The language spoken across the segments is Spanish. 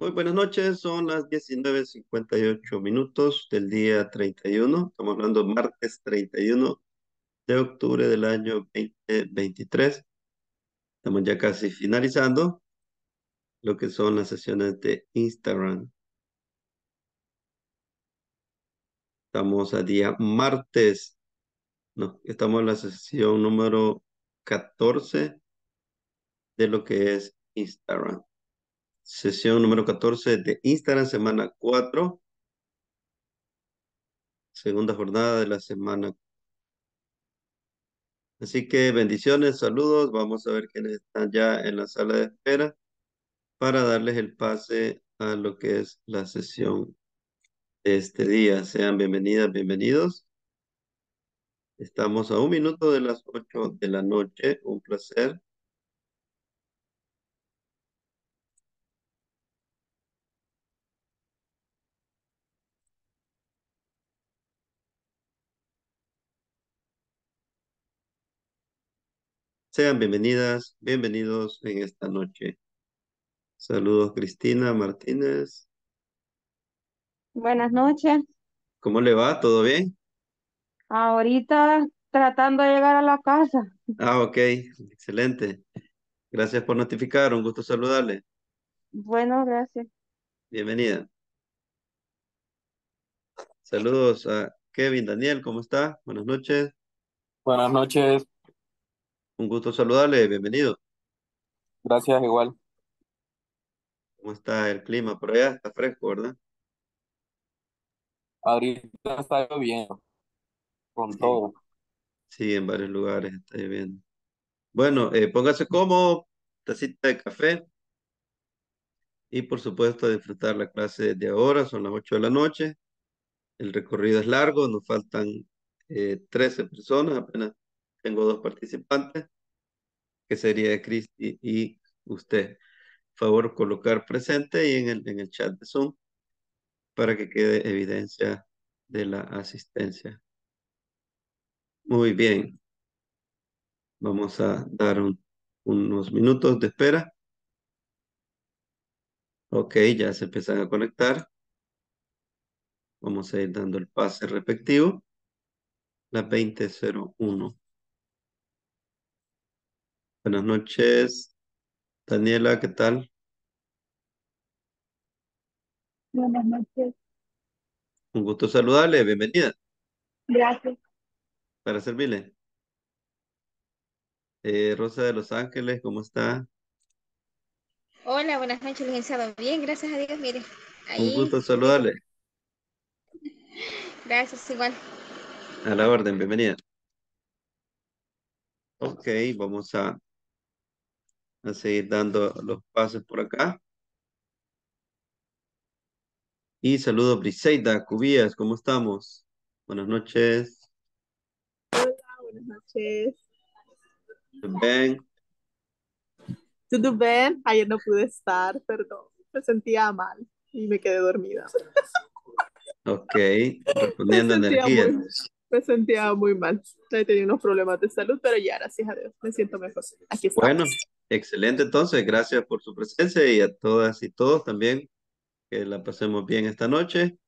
Muy buenas noches, son las 19.58 minutos del día 31. Estamos hablando martes 31 de octubre del año 2023. Estamos ya casi finalizando lo que son las sesiones de Instagram. Estamos a día martes. No, estamos en la sesión número 14 de lo que es Instagram. Sesión número 14 de Instagram, semana 4. Segunda jornada de la semana. Así que bendiciones, saludos. Vamos a ver quiénes están ya en la sala de espera para darles el pase a lo que es la sesión de este día. Sean bienvenidas, bienvenidos. Estamos a un minuto de las 8 de la noche. Un placer. Sean bienvenidas, bienvenidos en esta noche. Saludos Cristina Martínez. Buenas noches. ¿Cómo le va? ¿Todo bien? Ahorita tratando de llegar a la casa. Ah, ok, excelente. Gracias por notificar, un gusto saludarle. Bueno, gracias. Bienvenida. Saludos a Kevin Daniel, ¿cómo está? Buenas noches. Buenas noches, Un gusto saludarle, bienvenido. gracias igual. ¿Cómo está el clima por allá? Está fresco, ¿verdad? Ahorita está lloviendo con Sí, todo. sí, en varios lugares está lloviendo. Bueno, eh, póngase cómodo, tacita de café y por supuesto disfrutar la clase de ahora, son las 8 de la noche. El recorrido es largo, nos faltan eh, 13 personas, apenas tengo dos participantes, que sería Cristi y usted. Favor colocar presente y en el, en el chat de Zoom para que quede evidencia de la asistencia. Muy bien, vamos a dar un- unos minutos de espera. Ok, ya se empiezan a conectar. Vamos a ir dando el pase respectivo. Las 20.01. Buenas noches, Daniela, ¿qué tal? Buenas noches. Un gusto saludarle, bienvenida Gracias. para servirle. Eh, Rosa de Los Ángeles, ¿cómo está? Hola, buenas noches, licenciado. Bien, gracias a Dios. Mire, Un gusto saludarle. gracias, igual. A la orden, bienvenida. Ok, vamos a, a seguir dando los pases por acá. Y saludo Briseida Cubías, ¿cómo estamos? Buenas noches. Buenas noches. Ben, ¿Todo bien? Ayer no pude estar, perdón. Me sentía mal y me quedé dormida. ok, respondiendo energía. muy, me sentía muy mal. He tenido unos problemas de salud, pero ya, gracias a Dios, me siento mejor. Aquí Bueno, estamos. Excelente entonces, gracias por su presencia y a todas y todos también que la pasemos bien esta noche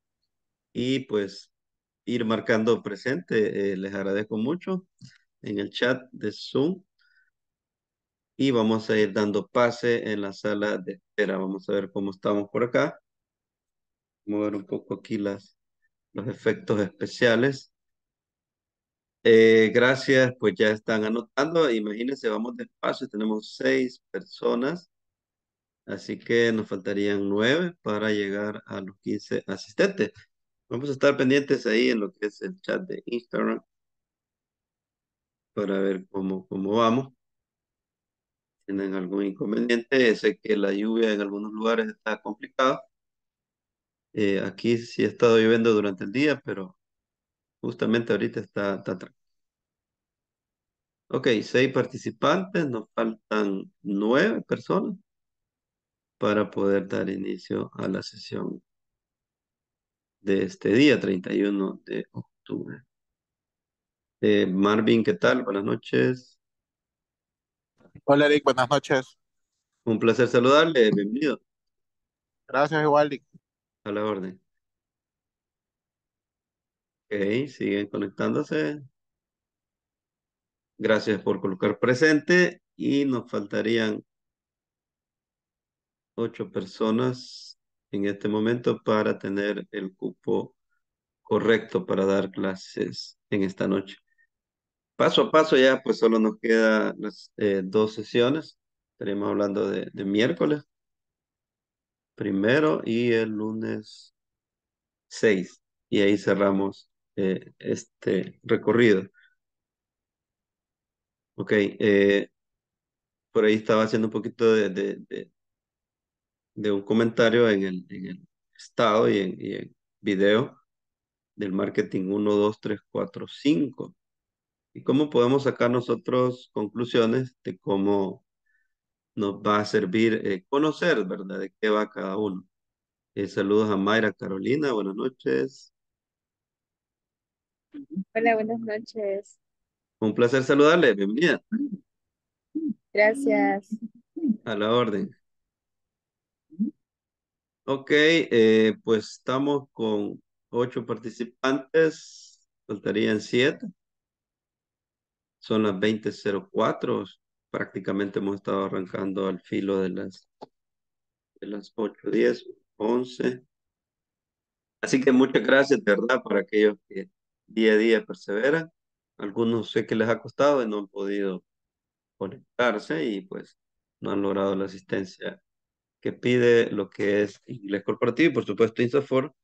y pues ir marcando presente, eh, les agradezco mucho en el chat de Zoom y vamos a ir dando pase en la sala de espera. Vamos a ver cómo estamos por acá. Mover un poco aquí las, los efectos especiales. Eh, gracias, pues ya están anotando. Imagínense, vamos despacio, tenemos seis personas, así que nos faltarían nueve para llegar a los 15 asistentes. Vamos a estar pendientes ahí en lo que es el chat de Instagram para ver cómo, cómo vamos. ¿Tienen algún inconveniente? Sé que la lluvia en algunos lugares está complicada. Eh, aquí sí ha estado lloviendo durante el día, pero justamente ahorita está, está. Ok, seis participantes, nos faltan nueve personas para poder dar inicio a la sesión de este día, 31 de octubre. Eh, Marvin, ¿qué tal? Buenas noches. Hola Eric, buenas noches. Un placer saludarle, bienvenido. Gracias, igual. A la orden. Ok, siguen conectándose. Gracias por colocar presente y nos faltarían ocho personas en este momento para tener el cupo correcto para dar clases en esta noche. Paso a paso ya, pues solo nos quedan las eh, dos sesiones. Estaríamos hablando de, de miércoles primero y el lunes 6. Y ahí cerramos eh, este recorrido. Ok, eh, por ahí estaba haciendo un poquito de, de, de, de un comentario en el, en el estado y en, y en video del marketing 1, 2, 3, 4, 5. Y cómo podemos sacar nosotros conclusiones de cómo nos va a servir eh, conocer, ¿verdad? De qué va cada uno. Eh, saludos a Mayra Carolina, buenas noches. Hola, buenas noches. Un placer saludarle, bienvenida. Gracias. A la orden. Ok, eh, pues estamos con ocho participantes, faltarían siete. Son las 20.04, prácticamente hemos estado arrancando al filo de las, de las 8, 10, 11. Así que muchas gracias, de verdad, para aquellos que día a día perseveran. Algunos sé que les ha costado y no han podido conectarse y pues no han logrado la asistencia que pide lo que es inglés corporativo y por supuesto INSAFOR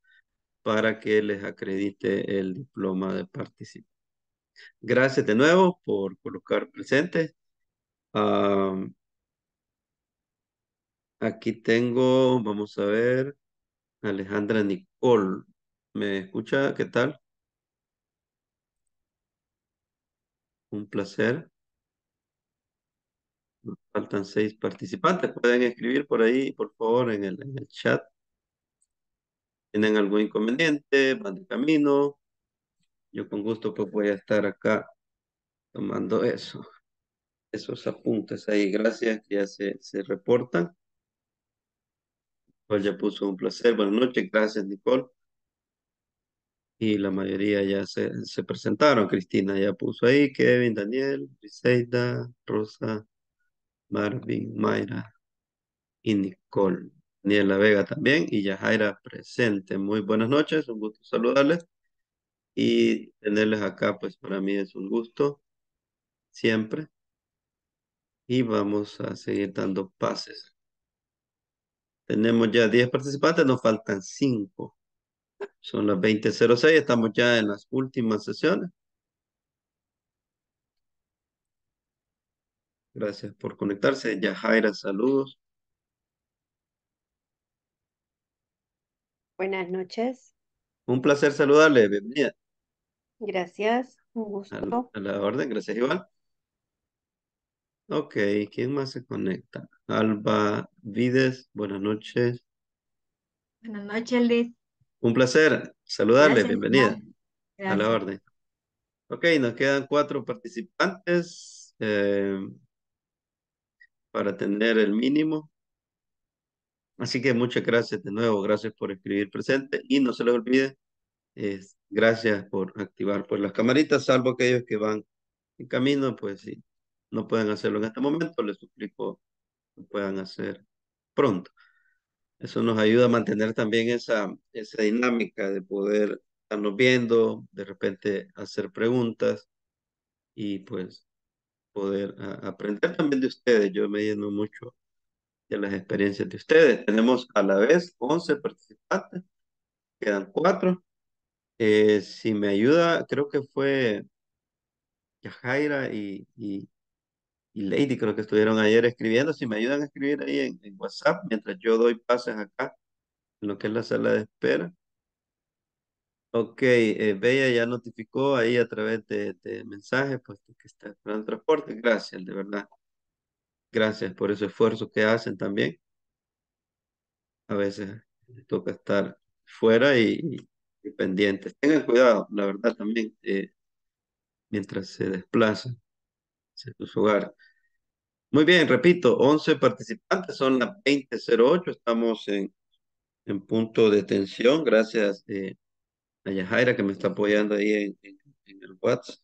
para que les acredite el diploma de participación. Gracias de nuevo por colocar presente. Aquí tengo, vamos a ver, Alejandra Nicole. ¿Me escucha? ¿Qué tal? Un placer. Nos faltan seis participantes. Pueden escribir por ahí, por favor, en el, chat. ¿Tienen algún inconveniente? ¿Van de camino? Yo con gusto pues voy a estar acá tomando eso. Esos apuntes ahí. Gracias, que ya se, se reportan. Nicole ya puso un placer. Buenas noches. Gracias, Nicole. Y la mayoría ya se, se presentaron. Cristina ya puso ahí. Kevin, Daniel, Briseida, Rosa, Marvin, Mayra y Nicole. Daniela Vega también y Yajaira presente. Muy buenas noches, un gusto saludarles y tenerles acá, pues para mí es un gusto siempre. Y vamos a seguir dando pases. Tenemos ya 10 participantes, nos faltan 5. Son las 20.06, estamos ya en las últimas sesiones. Gracias por conectarse. Yajaira, saludos. Buenas noches. Un placer saludarle, bienvenida. Gracias, un A, gusto. a la orden, gracias igual. Ok, ¿quién más se conecta? Alba Vides, buenas noches. Buenas noches, Liz. Un placer saludarle, Gracias, bienvenida. A la orden. Ok, nos quedan cuatro participantes eh, para tener el mínimo. Así que muchas gracias de nuevo, gracias por escribir presente y no se les olvide, es, gracias por activar pues las camaritas, salvo aquellos que van en camino, pues si no pueden hacerlo en este momento, les suplico que puedan hacer pronto. Eso nos ayuda a mantener también esa, esa dinámica de poder estarnos viendo, de repente hacer preguntas y pues poder aprender también de ustedes. Yo me lleno mucho de las experiencias de ustedes. Tenemos a la vez 11 participantes, quedan 4. Eh, si me ayuda, creo que fue Yajaira y, y, y Lady, creo que estuvieron ayer escribiendo. Si me ayudan a escribir ahí en, en WhatsApp, mientras yo doy pases acá, en lo que es la sala de espera. Ok, eh, Bella ya notificó ahí a través de, de mensaje, pues que está esperando transporte. Gracias, de verdad. Gracias por ese esfuerzo que hacen también. A veces toca estar fuera y- y pendientes. Tengan cuidado, la verdad también, eh, mientras se desplazan hacia sus hogares. Muy bien, repito, 11 participantes, son las 20.08, estamos en en punto de tensión. Gracias eh, a Yajaira que me está apoyando ahí en, en- el WhatsApp.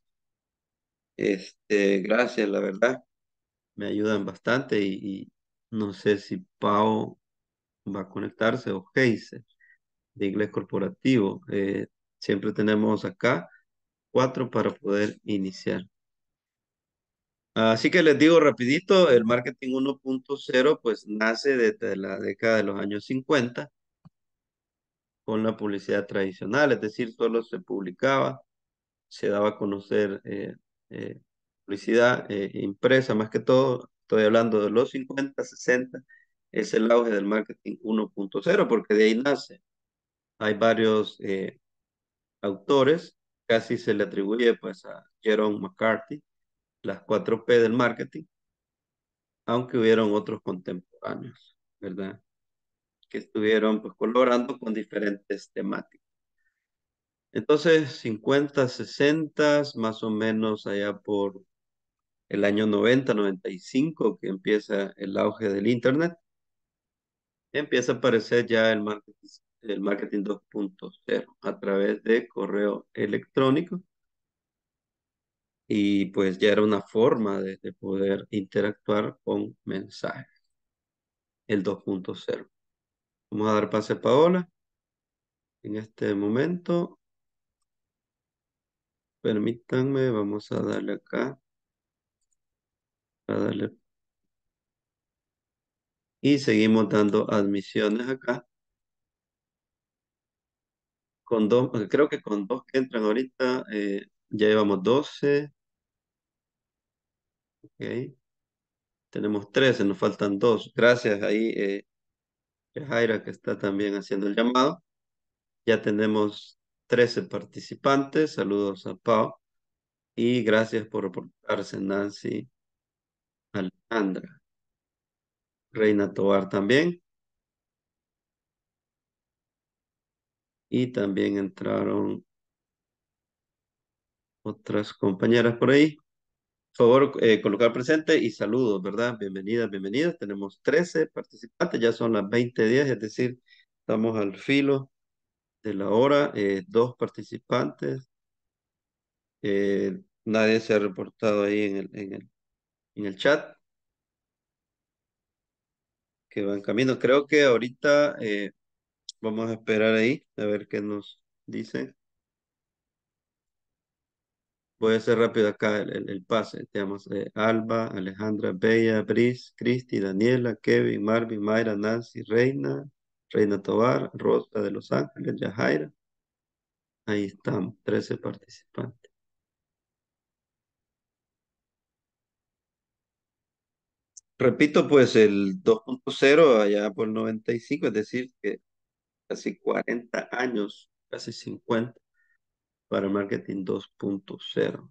Este, gracias, la verdad. Me ayudan bastante y, no sé si Pau va a conectarse o Geise de inglés corporativo. Eh, siempre tenemos acá cuatro para poder iniciar. Así que les digo rapidito, el marketing 1.0 pues nace desde la década de los años 50 con la publicidad tradicional, es decir, solo se publicaba, se daba a conocer eh, eh, publicidad eh, impresa más que todo, estoy hablando de los 50, 60, es el auge del marketing 1.0 porque de ahí nace. Hay varios autores, casi se le atribuye pues a Jerome McCarthy, las 4P del marketing, aunque hubieron otros contemporáneos, ¿verdad? Que estuvieron pues colaborando con diferentes temáticas. Entonces, 50, 60, más o menos allá por el año 90, 95, que empieza el auge del Internet, empieza a aparecer ya el marketing, el marketing 2.0 a través de correo electrónico y pues ya era una forma de, de poder interactuar con mensajes. El 2.0. Vamos a dar pase a Paola. En este momento, permítanme, vamos a darle acá. A darle. Y seguimos dando admisiones acá. Con dos, creo que con dos que entran ahorita, eh, ya llevamos 12. Ok. Tenemos 13, nos faltan dos. Gracias ahí, eh, Jaira, que está también haciendo el llamado. Ya tenemos 13 participantes. Saludos a Pau. Y gracias por reportarse, Nancy, Alejandra. Reina Tobar también. Y también entraron otras compañeras por ahí. Por favor, eh, colocar presente y saludos, ¿verdad? Bienvenidas, bienvenidas. Tenemos 13 participantes, ya son las 20.10, es decir, estamos al filo de la hora. Eh, dos participantes. Eh, nadie se ha reportado ahí en el, en el, en el chat. Que van camino. Creo que ahorita vamos a esperar ahí a ver qué nos dicen. Voy a hacer rápido acá el, pase. Tenemos eh, Alba, Alejandra, Bella, Brice, Cristi, Daniela, Kevin, Marvin, Mayra, Nancy, Reina, Reina Tobar, Rosa de Los Ángeles, Yajaira. Ahí estamos, 13 participantes. Repito, pues el 2.0 allá por el 95, es decir, que casi 40 años, casi 50 para marketing 2.0.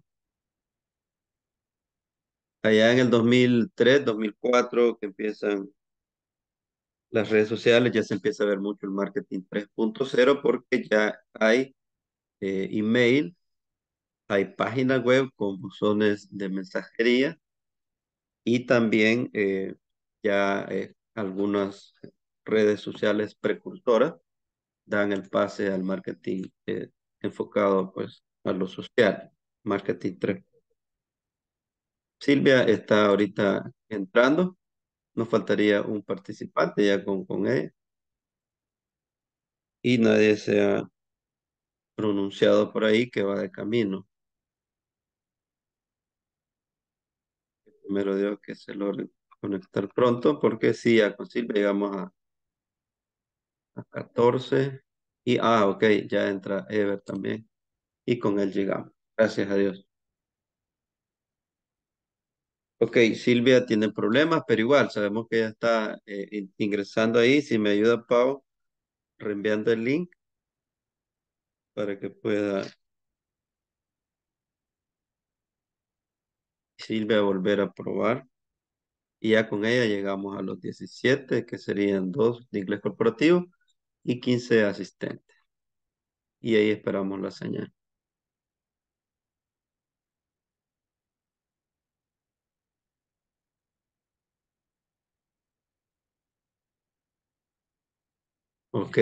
Allá en el 2003, 2004, que empiezan las redes sociales, ya se empieza a ver mucho el marketing 3.0 porque ya hay eh, email, hay páginas web con buzones de mensajería y también eh, ya eh, algunas redes sociales precursoras dan el pase al marketing eh, enfocado pues a lo social, marketing 3. Silvia está ahorita entrando, nos faltaría un participante ya con, con ella y nadie se ha pronunciado por ahí que va de camino. Primero Dios que se logre conectar pronto porque sí, ya con Silvia llegamos a, a 14 y ah, ok, ya entra Ever también y con él llegamos. Gracias a Dios. Ok, Silvia tiene problemas, pero igual sabemos que ya está eh, ingresando ahí. Si me ayuda Pau, reenviando el link para que pueda Silvia volver a probar. Y ya con ella llegamos a los 17, que serían dos de inglés corporativo y 15 asistentes. Y ahí esperamos la señal. Ok.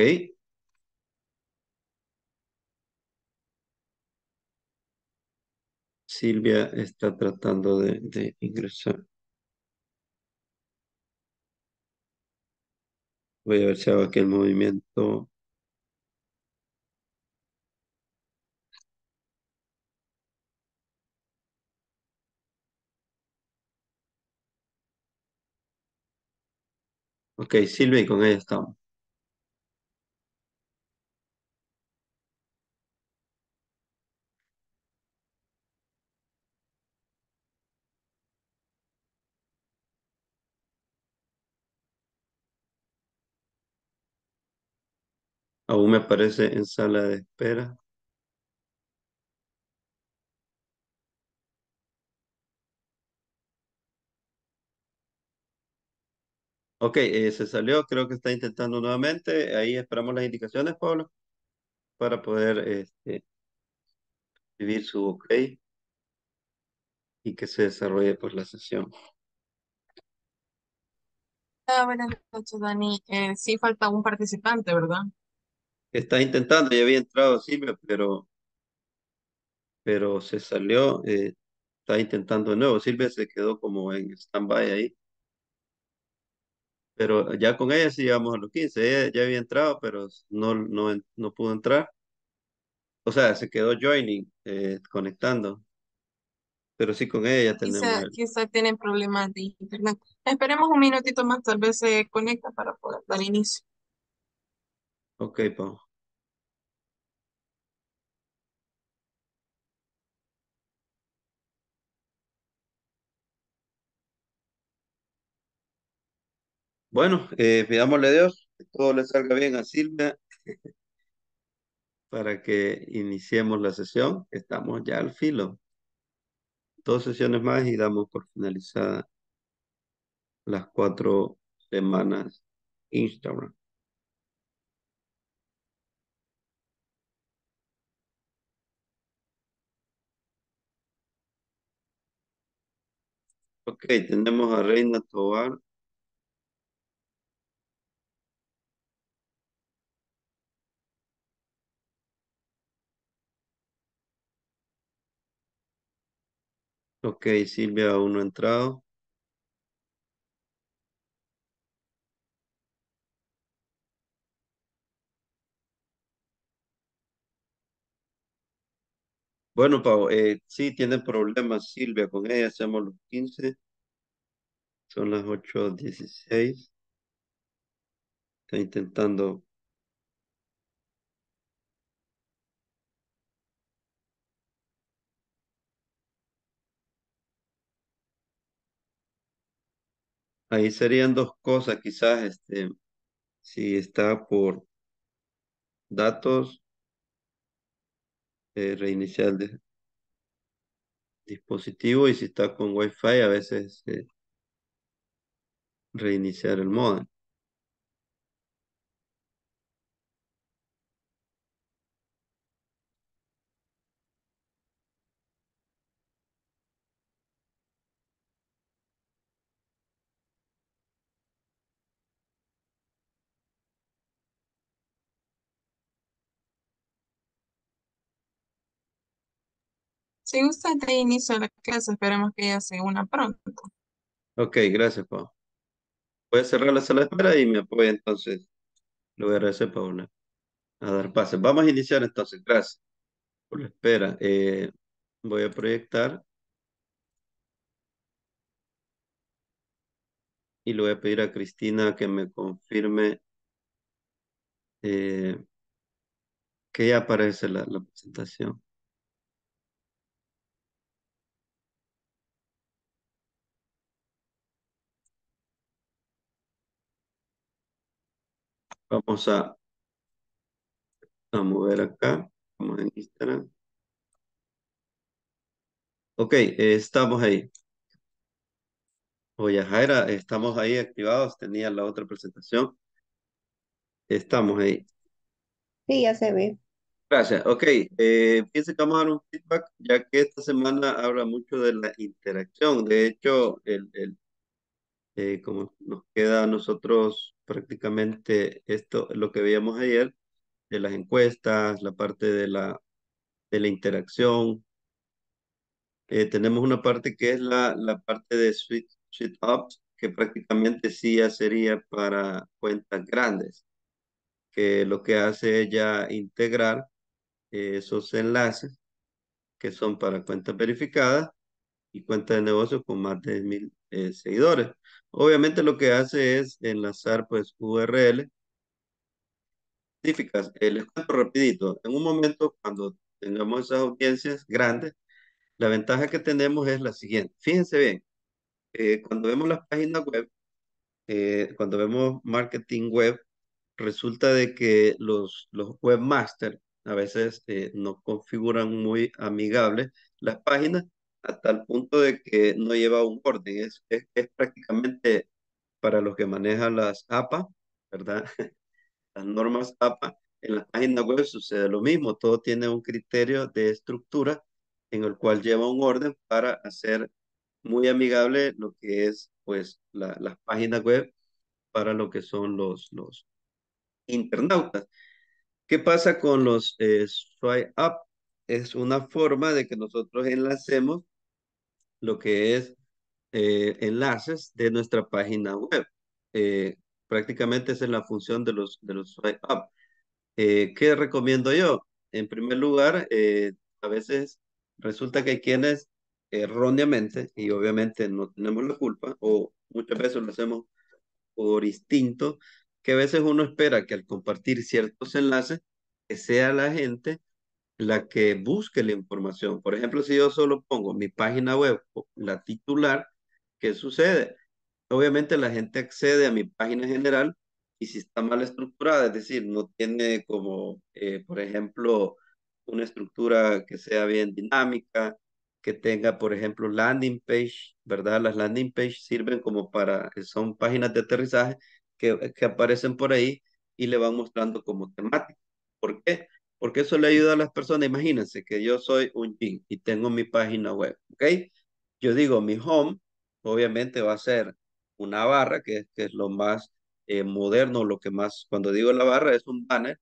Silvia está tratando de, de ingresar. Voy a ver si hago aquí el movimiento. Ok, Silvia, y con ella estamos. Aún me aparece en sala de espera. Ok, eh, se salió, creo que está intentando nuevamente. Ahí esperamos las indicaciones, Pablo, para poder este, escribir su ok y que se desarrolle por la sesión. Ah, buenas noches, Dani. Eh, sí falta un participante, ¿verdad? Está intentando, ya había entrado Silvia, pero, pero se salió. eh, está intentando de nuevo. Silvia se quedó como en stand-by ahí. Pero ya con ella sí llegamos a los 15. Ella ya había entrado, pero no, no, no pudo entrar. O sea, se quedó joining, eh, conectando. Pero sí con ella ya tenemos Quizá, el... quizá tienen problemas de internet. Esperemos un minutito más, tal vez se conecta para poder dar inicio. Ok, Pau. Bueno, eh, pidámosle a Dios que todo le salga bien a Silvia para que iniciemos la sesión. Estamos ya al filo. Dos sesiones más y damos por finalizada las cuatro semanas Instagram. Ok, tenemos a Reina Tobar. Ok, Silvia aún no ha entrado. Bueno, Pau, eh, sí tiene problemas Silvia con ella, hacemos los 15. Son las 8.16. Está intentando. Ahí serían dos cosas, quizás, este, si está por datos, eh, reiniciar el dispositivo y si está con Wi-Fi, a veces eh, reiniciar el modem. Si usted da inicio a la clase, esperemos que ella se una pronto. Ok, gracias, Pau. Voy a cerrar la sala de espera y me apoya entonces. Lo voy a agradecer, Paula. A dar pases. Vamos a iniciar entonces. Gracias por la espera. Eh, voy a proyectar y le voy a pedir a Cristina que me confirme eh, que ya aparece la presentación. Vamos a, a mover acá. Vamos en Instagram. Ok, eh, estamos ahí. Oye, Jaira, estamos ahí activados. Tenía la otra presentación. Estamos ahí. Sí, ya se ve. Gracias. Ok, eh, fíjense que vamos a dar un feedback, ya que esta semana habla mucho de la interacción. De hecho, el, el, eh, como nos queda a nosotros prácticamente esto, lo que veíamos ayer, de las encuestas, la parte de la, de la interacción. Eh, tenemos una parte que es la, la parte de Suite Ups, que prácticamente sí ya sería para cuentas grandes, que lo que hace es ya integrar eh, esos enlaces que son para cuentas verificadas y cuentas de negocio con más de mil eh, seguidores. Obviamente lo que hace es enlazar pues URL. Específicas. Eh, les cuento rapidito. En un momento cuando tengamos esas audiencias grandes, la ventaja que tenemos es la siguiente. Fíjense bien, eh, cuando vemos las páginas web, cuando vemos marketing web, resulta de que los, los webmasters a veces no configuran muy amigables las páginas hasta el punto de que no lleva un orden. Es, es, prácticamente para los que manejan las APA, ¿verdad? Las normas APA. En la página web sucede lo mismo. Todo tiene un criterio de estructura en el cual lleva un orden para hacer muy amigable lo que es pues la, las páginas web para lo que son los, los internautas. ¿Qué pasa con los eh, swipe up? Es una forma de que nosotros enlacemos lo que es eh, enlaces de nuestra página web. Eh, prácticamente esa es la función de los, de los swipe. Eh, ¿Qué recomiendo yo? En primer lugar, a veces resulta que hay quienes erróneamente, y obviamente no tenemos la culpa, o muchas veces lo hacemos por instinto, que a veces uno espera que al compartir ciertos enlaces, que sea la gente la que busque la información. Por ejemplo, si yo solo pongo mi página web, la titular, ¿qué sucede? Obviamente la gente accede a mi página general y si está mal estructurada, es decir, no tiene como, eh, por ejemplo, una estructura que sea bien dinámica, que tenga, por ejemplo, landing page, ¿verdad? Las landing page sirven como para, son páginas de aterrizaje que, que aparecen por ahí y le van mostrando como temática. ¿Por qué? Porque eso le ayuda a las personas. Imagínense que yo soy un jean y tengo mi página web, ¿ok? Yo digo, mi home, obviamente va a ser una barra, que, es lo más eh, moderno, lo que más, cuando digo la barra es un banner,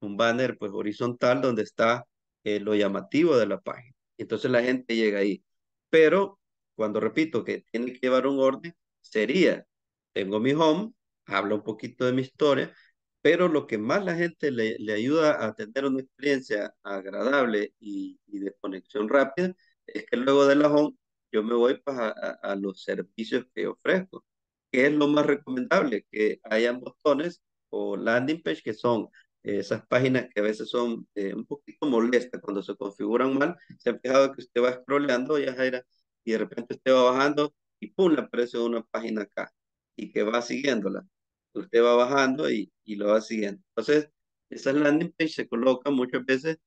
un banner pues horizontal donde está eh, lo llamativo de la página. Entonces la gente llega ahí. Pero cuando repito que tiene que llevar un orden, sería, tengo mi home, habla un poquito de mi historia, pero lo que más la gente le, ayuda a tener una experiencia agradable y, de conexión rápida es que luego de la home yo me voy pues, a, los servicios que ofrezco. ¿Qué es lo más recomendable? Que hayan botones o landing page que son esas páginas que a veces son eh, un poquito molestas cuando se configuran mal. Se ha fijado que usted va scrolleando, ya Jaira, y de repente usted va bajando y pum, le aparece una página acá y que va siguiéndola usted va bajando y, y lo va siguiendo. Entonces, esa landing page se coloca muchas veces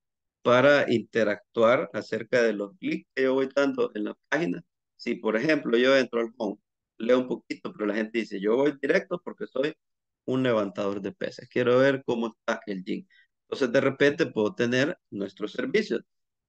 para interactuar acerca de los clics que yo voy dando en la página. Si, por ejemplo, yo entro al home, leo un poquito, pero la gente dice, yo voy directo porque soy un levantador de pesas. Quiero ver cómo está el gym. Entonces, de repente puedo tener nuestros servicios.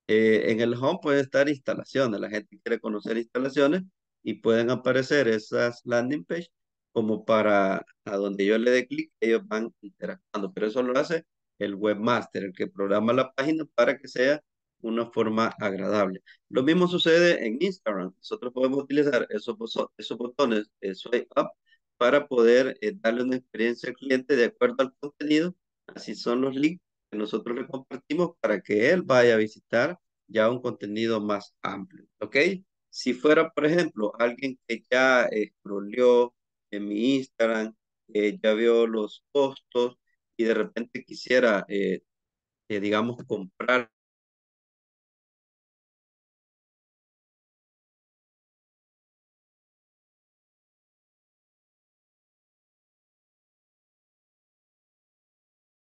Eh, en el home pueden estar instalaciones. La gente quiere conocer instalaciones y pueden aparecer esas landing page como para a donde yo le dé clic, ellos van interactuando, pero eso lo hace el webmaster, el que programa la página para que sea una forma agradable. Lo mismo sucede en Instagram. Nosotros podemos utilizar esos, esos botones de swipe up para poder eh, darle una experiencia al cliente de acuerdo al contenido. Así son los links que nosotros le compartimos para que él vaya a visitar ya un contenido más amplio. ¿Ok? Si fuera, por ejemplo, alguien que ya scrolleó, en mi Instagram, eh, ya veo los costos y de repente quisiera, eh, eh, digamos, comprar